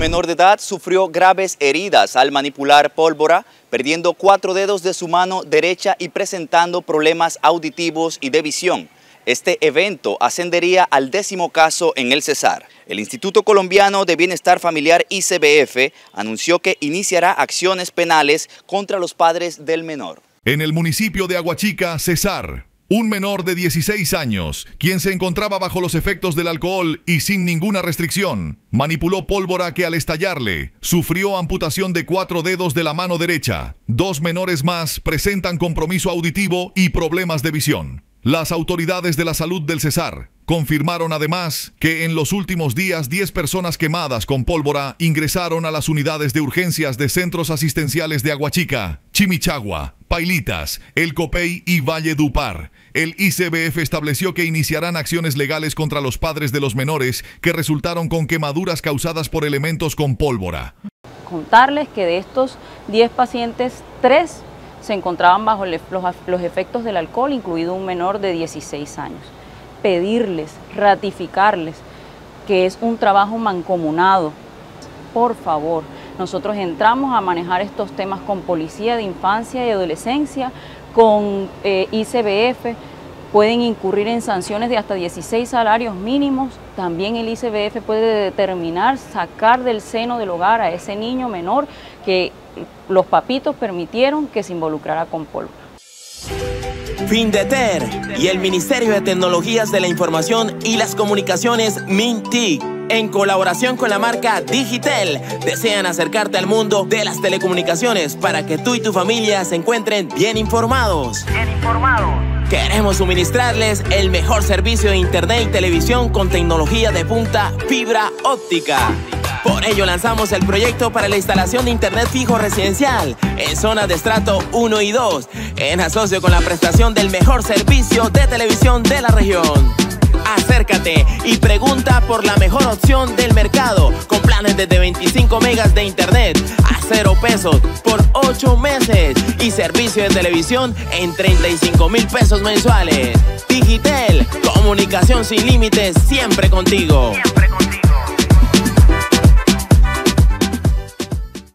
menor de edad sufrió graves heridas al manipular pólvora, perdiendo cuatro dedos de su mano derecha y presentando problemas auditivos y de visión. Este evento ascendería al décimo caso en el Cesar. El Instituto Colombiano de Bienestar Familiar ICBF anunció que iniciará acciones penales contra los padres del menor. En el municipio de Aguachica, Cesar, un menor de 16 años, quien se encontraba bajo los efectos del alcohol y sin ninguna restricción, manipuló pólvora que al estallarle sufrió amputación de cuatro dedos de la mano derecha. Dos menores más presentan compromiso auditivo y problemas de visión. Las autoridades de la salud del Cesar confirmaron además que en los últimos días 10 personas quemadas con pólvora ingresaron a las unidades de urgencias de centros asistenciales de Aguachica, Chimichagua, Pailitas, El Copey y Valle Dupar. El ICBF estableció que iniciarán acciones legales contra los padres de los menores que resultaron con quemaduras causadas por elementos con pólvora. Contarles que de estos 10 pacientes, 3 se encontraban bajo los, efectos del alcohol, incluido un menor de 16 años. Pedirles, ratificarles que es un trabajo mancomunado. Por favor, nosotros entramos a manejar estos temas con Policía de Infancia y Adolescencia, con eh, ICBF, pueden incurrir en sanciones de hasta 16 salarios mínimos. También el ICBF puede determinar sacar del seno del hogar a ese niño menor que los papitos permitieron que se involucrara con polvo. Findeter y el Ministerio de Tecnologías de la Información y las Comunicaciones MINTIC en colaboración con la marca Digitel, desean acercarte al mundo de las telecomunicaciones para que tú y tu familia se encuentren bien informados. Bien informados. Queremos suministrarles el mejor servicio de internet y televisión con tecnología de punta fibra óptica. Por ello lanzamos el proyecto para la instalación de internet fijo residencial en zonas de estrato 1 y 2, en asocio con la prestación del mejor servicio de televisión de la región. Acércate y pregunta por la mejor opción del mercado con planes desde 25 megas de internet a cero pesos por 8 meses y servicio de televisión en 35 mil pesos mensuales. Digitel, comunicación sin límites. Siempre contigo.